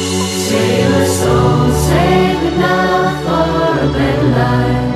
Sing a song, it now for a better life.